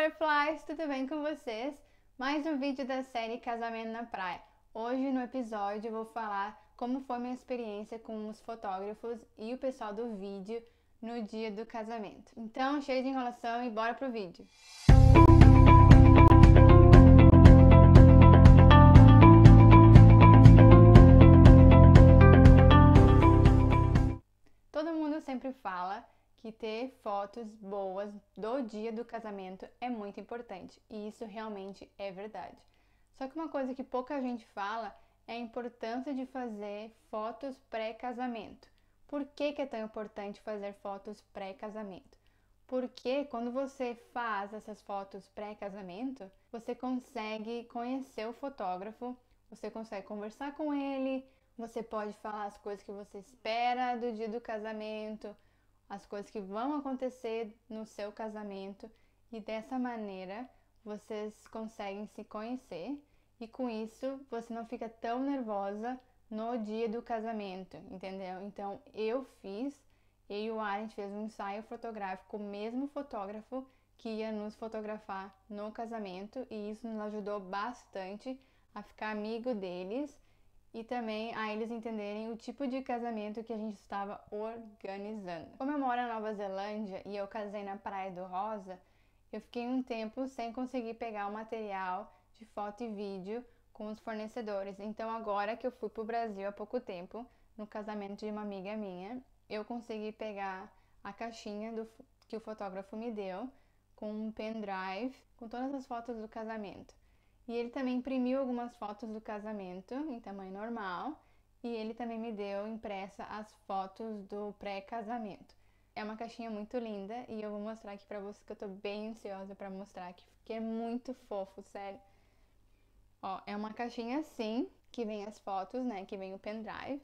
Butterflies! Tudo bem com vocês? Mais um vídeo da série Casamento na Praia. Hoje no episódio vou falar como foi minha experiência com os fotógrafos e o pessoal do vídeo no dia do casamento. Então, cheio de enrolação e bora pro vídeo! Todo que ter fotos boas do dia do casamento é muito importante e isso realmente é verdade. Só que uma coisa que pouca gente fala é a importância de fazer fotos pré-casamento. Por que, que é tão importante fazer fotos pré-casamento? Porque quando você faz essas fotos pré-casamento, você consegue conhecer o fotógrafo, você consegue conversar com ele, você pode falar as coisas que você espera do dia do casamento, as coisas que vão acontecer no seu casamento e dessa maneira vocês conseguem se conhecer e com isso você não fica tão nervosa no dia do casamento, entendeu? Então eu fiz, eu e o Aren fez um ensaio fotográfico o mesmo fotógrafo que ia nos fotografar no casamento e isso nos ajudou bastante a ficar amigo deles e também a eles entenderem o tipo de casamento que a gente estava organizando. Como eu moro na Nova Zelândia e eu casei na Praia do Rosa, eu fiquei um tempo sem conseguir pegar o material de foto e vídeo com os fornecedores. Então agora que eu fui para o Brasil há pouco tempo, no casamento de uma amiga minha, eu consegui pegar a caixinha do, que o fotógrafo me deu com um pendrive com todas as fotos do casamento. E ele também imprimiu algumas fotos do casamento em tamanho normal e ele também me deu impressa as fotos do pré-casamento. É uma caixinha muito linda e eu vou mostrar aqui pra vocês que eu tô bem ansiosa para mostrar aqui, porque é muito fofo, sério. Ó, é uma caixinha assim, que vem as fotos, né, que vem o pendrive.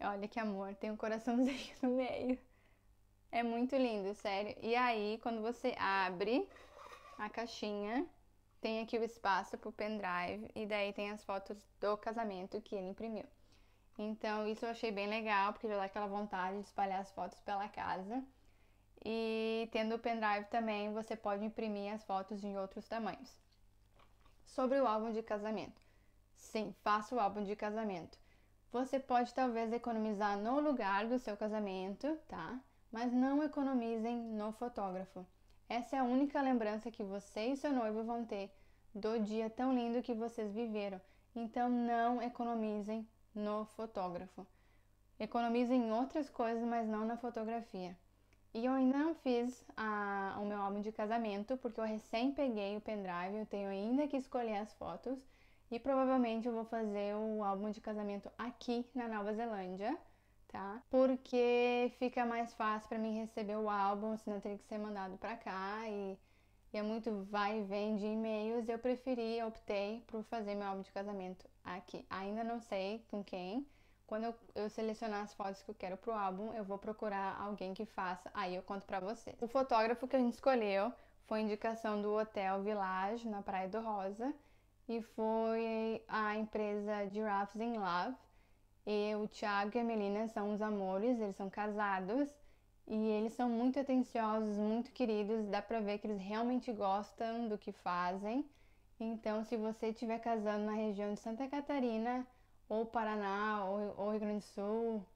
Olha que amor, tem um coraçãozinho no meio. É muito lindo, sério. E aí, quando você abre a caixinha, tem aqui o espaço para o pendrive e daí tem as fotos do casamento que ele imprimiu. Então, isso eu achei bem legal, porque já dá aquela vontade de espalhar as fotos pela casa. E tendo o pendrive também, você pode imprimir as fotos em outros tamanhos. Sobre o álbum de casamento. Sim, faça o álbum de casamento. Você pode talvez economizar no lugar do seu casamento, tá? Mas não economizem no fotógrafo. Essa é a única lembrança que você e seu noivo vão ter do dia tão lindo que vocês viveram. Então não economizem no fotógrafo. Economizem em outras coisas, mas não na fotografia. E eu ainda não fiz a, o meu álbum de casamento, porque eu recém peguei o pendrive, eu tenho ainda que escolher as fotos. E provavelmente eu vou fazer o álbum de casamento aqui na Nova Zelândia tá? Porque fica mais fácil para mim receber o álbum, senão teria que ser mandado para cá e, e, é muito vai e vem de e-mails. Eu preferi, optei por fazer meu álbum de casamento aqui. Ainda não sei com quem. Quando eu, eu selecionar as fotos que eu quero pro álbum, eu vou procurar alguém que faça. Aí eu conto pra você. O fotógrafo que a gente escolheu foi indicação do Hotel Village, na Praia do Rosa. E foi a empresa Giraffes in Love e o Thiago e a Melina são os amores, eles são casados e eles são muito atenciosos, muito queridos, dá pra ver que eles realmente gostam do que fazem. Então, se você estiver casando na região de Santa Catarina, ou Paraná, ou, ou Rio Grande do Sul,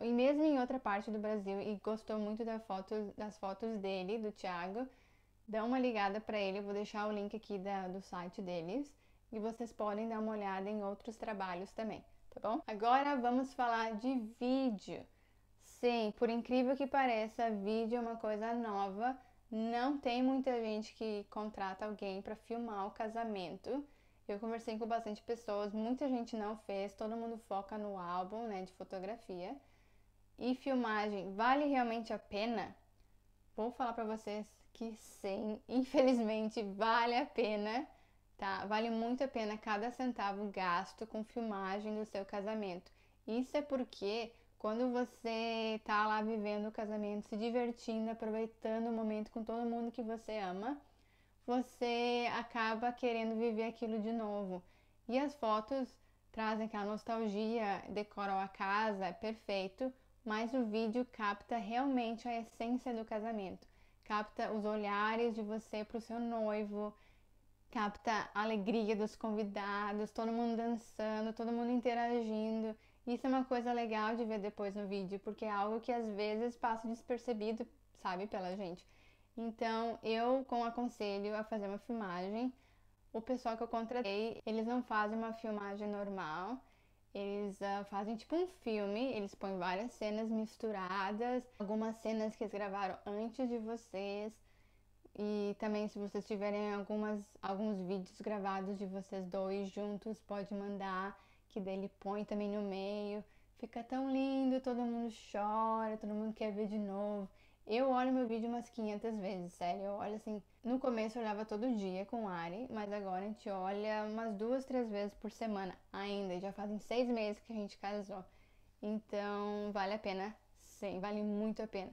e mesmo em outra parte do Brasil, e gostou muito da foto, das fotos dele, do Thiago, dá uma ligada para ele. Eu vou deixar o link aqui da, do site deles e vocês podem dar uma olhada em outros trabalhos também tá bom? Agora vamos falar de vídeo. Sim, por incrível que pareça, vídeo é uma coisa nova. Não tem muita gente que contrata alguém para filmar o casamento. Eu conversei com bastante pessoas, muita gente não fez, todo mundo foca no álbum, né, de fotografia. E filmagem vale realmente a pena? Vou falar para vocês que sim, infelizmente vale a pena tá? Vale muito a pena cada centavo gasto com filmagem do seu casamento. Isso é porque quando você tá lá vivendo o casamento, se divertindo, aproveitando o momento com todo mundo que você ama, você acaba querendo viver aquilo de novo. E as fotos trazem aquela nostalgia, decoram a casa, é perfeito, mas o vídeo capta realmente a essência do casamento. capta os olhares de você para o seu noivo, capta a alegria dos convidados, todo mundo dançando, todo mundo interagindo. Isso é uma coisa legal de ver depois no vídeo, porque é algo que às vezes passa despercebido, sabe, pela gente. Então, eu com aconselho a fazer uma filmagem. O pessoal que eu contratei, eles não fazem uma filmagem normal. Eles uh, fazem tipo um filme, eles põem várias cenas misturadas, algumas cenas que eles gravaram antes de vocês. E também se vocês tiverem algumas, alguns vídeos gravados de vocês dois juntos, pode mandar, que dele põe também no meio. Fica tão lindo, todo mundo chora, todo mundo quer ver de novo. Eu olho meu vídeo umas 500 vezes, sério. Eu olho assim. No começo eu olhava todo dia com o Ari, mas agora a gente olha umas duas, três vezes por semana ainda. Já fazem seis meses que a gente casou. Então vale a pena, sim, vale muito a pena.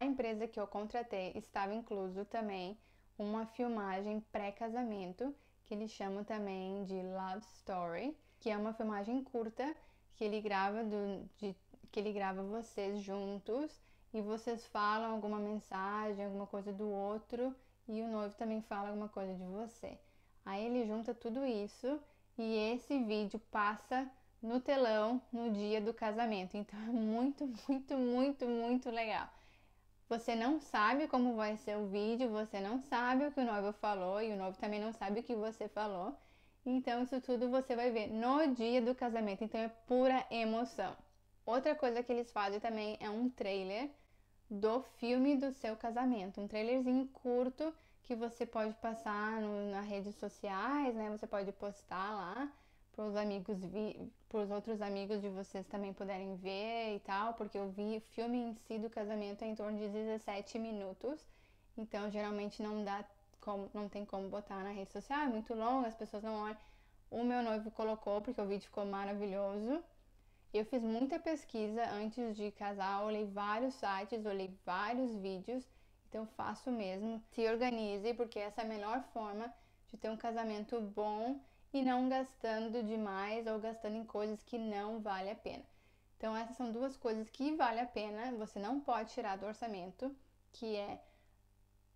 A empresa que eu contratei estava incluso também uma filmagem pré-casamento, que eles chamam também de Love Story, que é uma filmagem curta que ele grava do, de, que ele grava vocês juntos e vocês falam alguma mensagem, alguma coisa do outro e o noivo também fala alguma coisa de você. Aí ele junta tudo isso e esse vídeo passa no telão no dia do casamento. Então é muito, muito, muito, muito legal. Você não sabe como vai ser o vídeo, você não sabe o que o noivo falou e o noivo também não sabe o que você falou. Então isso tudo você vai ver no dia do casamento. Então é pura emoção. Outra coisa que eles fazem também é um trailer do filme do seu casamento. Um trailerzinho curto que você pode passar no, nas redes sociais, né? Você pode postar lá para os amigos, para os outros amigos de vocês também puderem ver e tal, porque eu vi o filme em si do casamento é em torno de 17 minutos. Então, geralmente não dá como, não tem como botar na rede social, é muito longo, as pessoas não olham. O meu noivo colocou porque o vídeo ficou maravilhoso. Eu fiz muita pesquisa antes de casar, olhei vários sites, olhei vários vídeos, então faço mesmo. Se organize, porque essa é a melhor forma de ter um casamento bom e não gastando demais ou gastando em coisas que não vale a pena. Então essas são duas coisas que vale a pena, você não pode tirar do orçamento, que é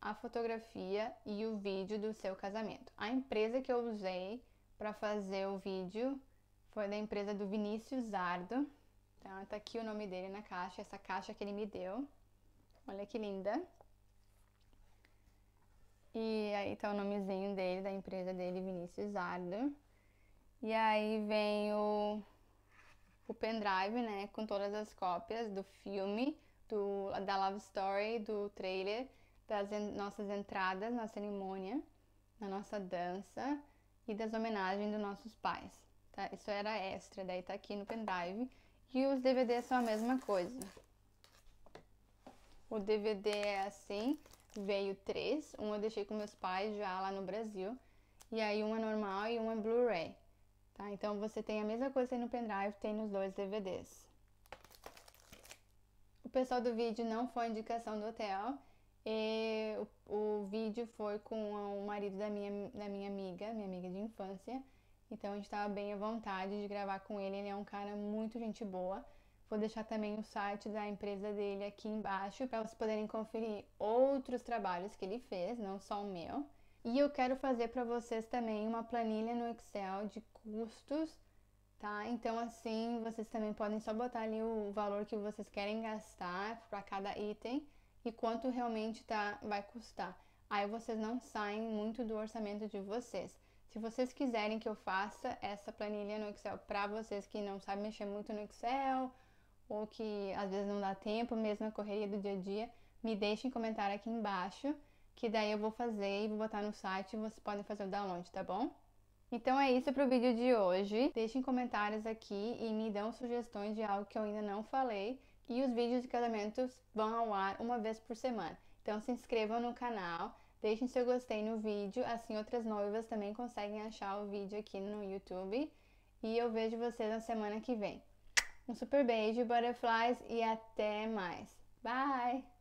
a fotografia e o vídeo do seu casamento. A empresa que eu usei para fazer o vídeo foi da empresa do Vinícius Zardo. Tá? tá aqui o nome dele na caixa, essa caixa que ele me deu. Olha que linda. E aí tá o nomezinho dele, da empresa dele, Vinícius Zardo. E aí vem o, o pendrive, né, com todas as cópias do filme, do, da Love Story, do trailer, das en nossas entradas na cerimônia, na nossa dança e das homenagens dos nossos pais tá? Isso era extra, daí tá aqui no pendrive. E os DVDs são a mesma coisa. O DVD é assim, veio três. Um eu deixei com meus pais já lá no Brasil. E aí um é normal e um é Blu-ray. Tá? Então você tem a mesma coisa no pendrive, tem nos dois DVDs. O pessoal do vídeo não foi indicação do hotel. E o, o vídeo foi com o marido da minha, da minha amiga, minha amiga de infância. Então a gente estava bem à vontade de gravar com ele. Ele é um cara muito gente boa. Vou deixar também o site da empresa dele aqui embaixo para vocês poderem conferir outros trabalhos que ele fez, não só o meu. E eu quero fazer para vocês também uma planilha no Excel de custos, tá? Então assim, vocês também podem só botar ali o valor que vocês querem gastar para cada item e quanto realmente tá vai custar. Aí vocês não saem muito do orçamento de vocês. Se vocês quiserem que eu faça essa planilha no Excel para vocês que não sabem mexer muito no Excel ou que às vezes não dá tempo mesmo na correria do dia a dia, me deixem comentário aqui embaixo, que daí eu vou fazer e vou botar no site e vocês podem fazer o download, tá bom? Então é isso para o vídeo de hoje. Deixem comentários aqui e me dão sugestões de algo que eu ainda não falei. E os vídeos de casamentos vão ao ar uma vez por semana. Então se inscrevam no canal, Deixem seu gostei no vídeo, assim outras noivas também conseguem achar o vídeo aqui no YouTube. E eu vejo vocês na semana que vem. Um super beijo, butterflies, e até mais. Bye!